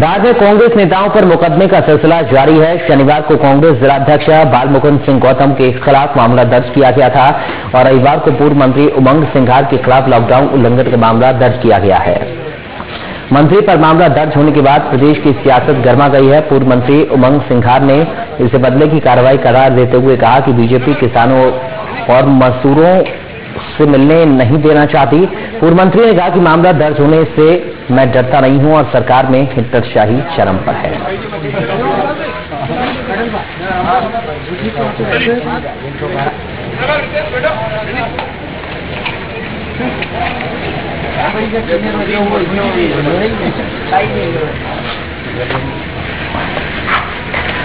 राज्य में कांग्रेस नेताओं पर मुकदमे का सिलसिला जारी है। शनिवार को कांग्रेस जिलाध्यक्ष बालमुकुंद सिंह गौतम के खिलाफ मामला दर्ज किया गया था और रविवार को पूर्व मंत्री उमंग सिंघार के खिलाफ लॉकडाउन उल्लंघन का मामला दर्ज किया गया है। मंत्री पर मामला दर्ज होने के बाद प्रदेश की सियासत गर्मा गई है। पूर्व मंत्री उमंग सिंघार ने इसे बदले की कार्रवाई करार देते हुए कहा कि बीजेपी किसानों और मजदूरों से मिलने नहीं देना चाहती। पूर्व मंत्री ने कहा कि मामला दर्ज होने से मैं डरता नहीं हूँ और सरकार में हिटलरशाही चरम पर है।